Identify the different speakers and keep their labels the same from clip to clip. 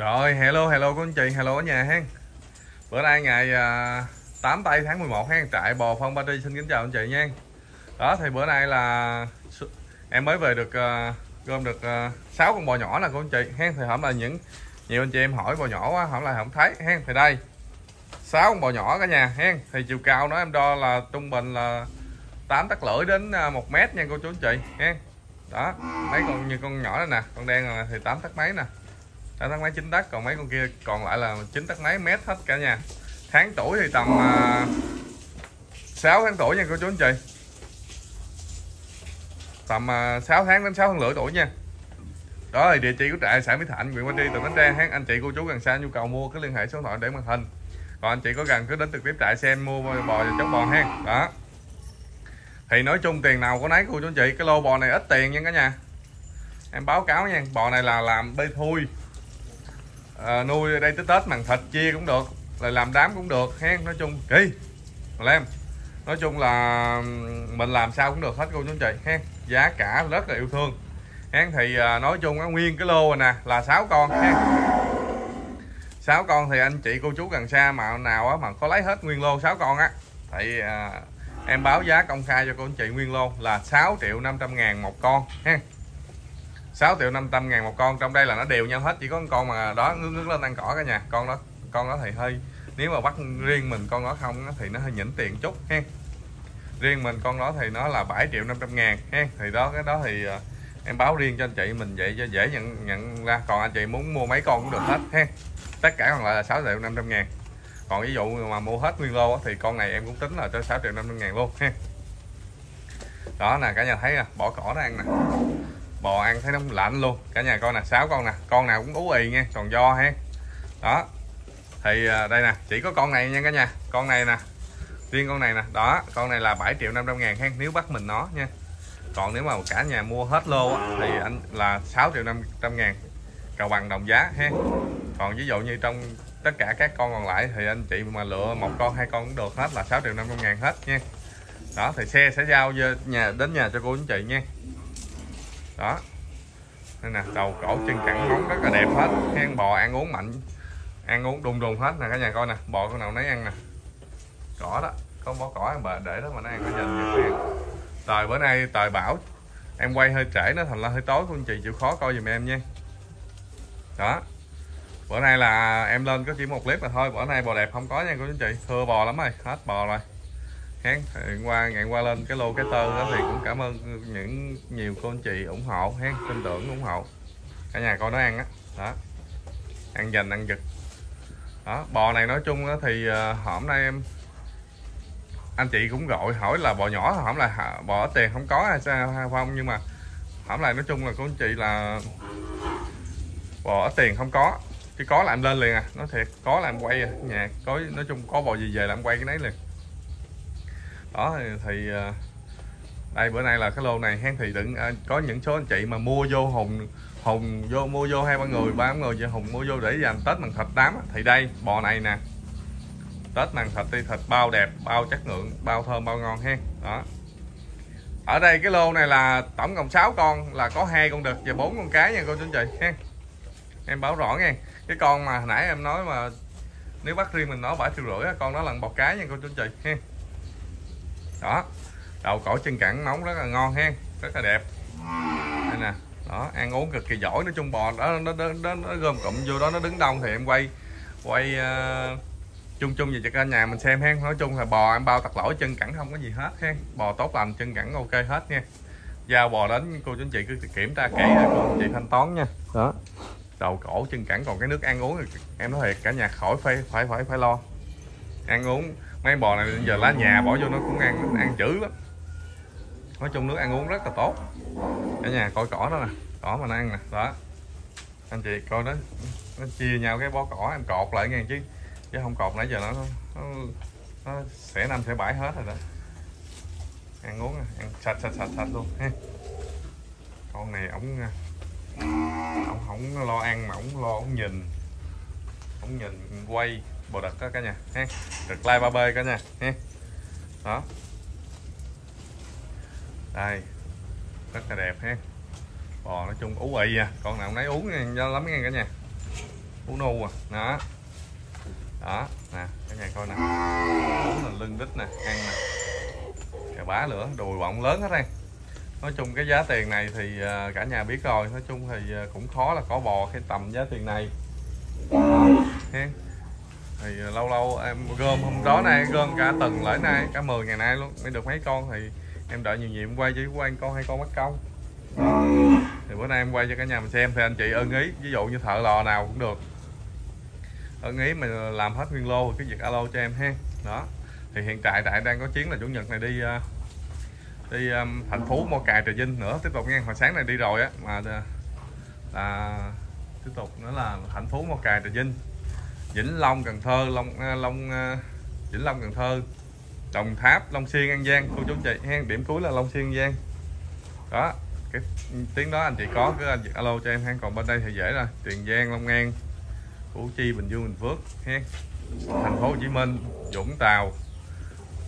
Speaker 1: Rồi, hello, hello cô anh chị, hello ở nhà ha. Bữa nay ngày à, 8 tây tháng 11 ha, trại bò phân ba xin kính chào anh chị nha. Đó thì bữa nay là em mới về được à, gom được à, 6 con bò nhỏ nè cô anh chị ha. Thì hôm là những nhiều anh chị em hỏi bò nhỏ quá, hôm là không thấy ha. Thì đây 6 con bò nhỏ cả nhà ha. Thì chiều cao nó em đo là trung bình là 8 tấc lưỡi đến à, 1 mét nha cô chú anh chị ha. Đó, mấy con như con nhỏ này nè, con đen này thì 8 tấc mấy nè đã tắt máy chín tấc còn mấy con kia còn lại là chín tấc máy mét hết cả nhà. Tháng tuổi thì tầm à, uh, 6 tháng tuổi nha cô chú anh chị. Tầm à, uh, 6 tháng đến 6 tháng rưỡi tuổi nha. Đó là địa chỉ của trại xã Mỹ Thạnh huyện Ba Tri tỉnh Bến Tre. Hát anh chị cô chú gần xa nhu cầu mua cứ liên hệ số điện thoại để màn hình. Còn anh chị có gần cứ đến trực tiếp trại xem mua bò và chống bò ha. Đó. Thì nói chung tiền nào có nấy cô chú anh chị. Cái lô bò này ít tiền nha cả nhà. Em báo cáo nha bò này là làm bê thui à, nuôi ở đây tới tết màng thịt chia cũng được là làm đám cũng được hen nói chung kỳ. Em nói chung là mình làm sao cũng được hết cô chú anh chị hen giá cả rất là yêu thương. Hen thì à, nói chung á, nguyên cái lô này nè là 6 con hen sáu con thì anh chị cô chú gần xa mà nào á mà có lấy hết nguyên lô 6 con á thì à, em báo giá công khai cho cô anh chị nguyên lô là 6 triệu 500 ngàn một con hen 6 triệu 500 ngàn một con, trong đây là nó đều nhau hết, chỉ có con mà đó, ngước ngước lên ăn cỏ cả nhà. Con đó con đó thì hơi, nếu mà bắt riêng mình con đó không thì nó hơi nhỉnh tiền chút, ha. Riêng mình con đó thì nó là 7 triệu 500 ngàn, ha. Thì đó, cái đó thì ờ, em báo riêng cho anh chị, mình vậy cho dễ nhận nhận ra. Còn anh chị muốn mua mấy con cũng được hết, ha. Tất cả còn lại là 6 triệu 500 ngàn. Còn ví dụ mà mua hết nguyên lô thì con này em cũng tính là tới 6 triệu 500 ngàn luôn, ha. Đó nè, cả nhà thấy nè, bỏ cỏ nó ăn nè bò ăn thấy nó lạnh luôn. Cả nhà coi nè, sáu con nè. Con nào cũng ú ì nha, còn do ha đó. Thì à, đây nè, chỉ có con này nha cả nhà. Con này nè, riêng con này nè. Đó, con này là 7 triệu 500 ngàn ha, nếu bắt mình nó nha. Còn nếu mà cả nhà mua hết lô thì anh là 6 triệu 500 ngàn cầu bằng đồng giá ha. Còn ví dụ như trong tất cả các con còn lại thì anh chị mà lựa một con, hai con cũng được hết, là 6 triệu 500 ngàn hết nha. Đó, thì xe sẽ giao về nhà, đến nhà cho cô anh chị nha đó. Đây nè, đầu cổ chân cẳng móng rất là đẹp hết. Ăn bò ăn uống mạnh, ăn uống đùng đùng hết nè cả nhà coi nè. Bò con nào nấy ăn nè. Cỏ đó không bó cỏ ăn bờ để đó mà nó ăn nó nhìn vậy trời, bữa nay trời bảo em quay hơi trễ, nó thành ra hơi tối cô anh chị, chịu khó coi giùm em nha. Đó. Bữa nay là em lên có chỉ một clip mà thôi, bữa nay bò đẹp không có nha cô anh chị. Thưa bò lắm rồi, hết bò rồi hán ngày qua ngày qua lên cái lô cái tơ đó thì cũng cảm ơn những nhiều cô anh chị ủng hộ. Hán, tin tưởng ủng hộ. Cả nhà coi nó ăn á. Đó. ăn dành, ăn giật. Đó, bò này nói chung đó thì ờ, hôm nay em, anh chị cũng gọi hỏi là bò nhỏ hổng là bò ít tiền không có hay sao, hay không? Nhưng mà hổng lại nói chung là cô anh chị là bò ít tiền không có. Chứ có là lên liền à. Nói thiệt, có là em quay à. nhà, có, nói chung có bò gì về là em quay cái đấy liền đó thì, ờ, đây bữa nay là cái lô này hen thì đừng à, ờ, có những số anh chị mà mua vô hùng hùng vô mua vô hai ba người ba người vậy hùng mua vô để dành tết bằng thịt đám thì đây bò này nè. Tết bằng thịt thì thịt bao đẹp bao chất lượng bao thơm bao ngon hen. Đó. Ở đây cái lô này là tổng cộng 6 con là có hai con đực và bốn con cái nha cô chú anh chị hen em báo rõ nha cái con mà nãy em nói mà nếu bắt riêng mình nó bảy triệu rưỡi con đó là bò cái nha cô chú anh chị hen đó đầu cổ chân cẳng nóng rất là ngon ha rất là đẹp. Đây nè đó ăn uống cực kỳ giỏi nói chung bò đó nó, nó, nó, nó gom cụm vô đó nó đứng đông thì em quay quay uh, chung chung về cho cả nhà mình xem hen. Nói chung là bò em bao tặc lỗi chân cẳng không có gì hết hen. Bò tốt lành chân cẳng ok hết nha. Giao bò đến cô chú anh chị cứ kiểm tra kỹ rồi cô anh chị thanh toán nha. Đó đầu cổ chân cẳng còn cái nước ăn uống thì em nói thiệt cả nhà khỏi phải phải phải phải lo. Ăn uống mấy bò này giờ lá nhà bỏ vô nó cũng ăn nó ăn chữ lắm. Nói chung nước ăn uống rất là tốt. Cả nhà coi cỏ đó nè cỏ mà nó ăn nè đó. Anh chị coi đó nó chia nhau cái bó cỏ em cột lại nghe chứ. Chứ không cột nãy giờ nó nó, nó sẽ năm sẽ bảy hết rồi đó. Ăn uống ăn sạch sạch sạch sạch luôn. Ha con này ổng ổng không lo ăn mà ổng lo ổng nhìn ổng nhìn quay bò đực đó cả nhà ha. Đực like ba b cả nhà ha. Đó. Đây. Rất là đẹp ha. Bò nói chung ú ị à. Con nào cũng nấy uống nha do lắm nha cả nhà. Uống nu à. Đó. Đó. Nè cả nhà coi nè. Uống là lưng đít nè ăn nè. Cà bá lửa, đùi bọng lớn hết đây. Nói chung cái giá tiền này thì à, cả nhà biết rồi. Nói chung thì à, cũng khó là có bò cái tầm giá tiền này. Ha thì ờ, lâu lâu em gom hôm đó nay gom cả tuần lễ nay cả 10 ngày nay luôn mới được mấy con. Thì em đợi nhiều nhiệm quay chứ quay con hay con mất công. Thì bữa nay em quay cho cả nhà mình xem thì anh chị ưng ý ví dụ như thợ lò nào cũng được. Ưng ý mình làm hết nguyên lô cái việc alo cho em ha. Đó. Thì hiện tại tại đang có chuyến là chủ nhật này đi ờ, đi um, thành phố Mo Cài Trà Vinh nữa. Tiếp tục nha hồi sáng này đi rồi á mà ờ, là, tiếp tục nữa là thành phố Mo Cài Trà Vinh. Vĩnh Long Cần Thơ Long à, Long à, Vĩnh Long Cần Thơ. Đồng Tháp Long Xuyên An Giang. Cô chú chị hen điểm cuối là Long Xuyên An Giang. Đó cái tiếng đó anh chị có cứ anh chị alo cho em hen. Còn bên đây thì dễ rồi. Tiền Giang Long An Củ Chi Bình Dương Bình Phước hen. Thành phố Hồ Chí Minh Vũng Tàu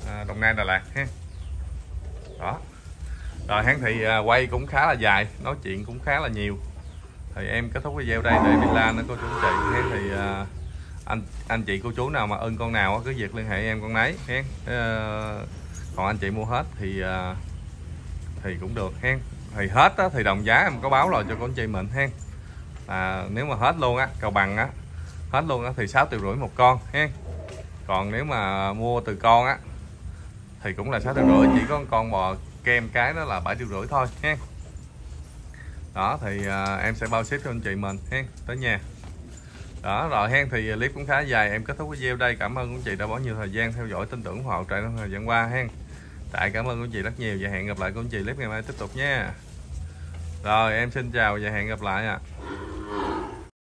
Speaker 1: à, Đồng Nai Đà Lạt hen. Đó. Rồi hắn thì à, quay cũng khá là dài nói chuyện cũng khá là nhiều. Thì em kết thúc video đây để villa nó cô chú chị. Hen thì uh, anh anh chị cô chú nào mà ưng con nào cứ việc liên hệ em con nấy hen. Ờ, còn anh chị mua hết thì ờ, thì cũng được hen. Thì hết á, thì đồng giá em có báo rồi cho con chị mình hen. À, nếu mà hết luôn á cầu bằng á hết luôn á thì 6 triệu rưỡi một con hen. Còn nếu mà mua từ con á thì cũng là 6 triệu rưỡi chỉ có con bò kem cái đó là 7 triệu rưỡi thôi hen. Đó thì à, em sẽ bao ship cho anh chị mình hen tới nhà đó, rồi hen thì à, clip cũng khá dài. Em kết thúc video đây. Cảm ơn quý chị đã bỏ nhiều thời gian theo dõi tin tưởng ủng hộ trong thời gian qua hen. Tại, cảm ơn quý chị rất nhiều. Và hẹn gặp lại quý chị clip ngày mai tiếp tục nha. Rồi, em xin chào và hẹn gặp lại ạ. à.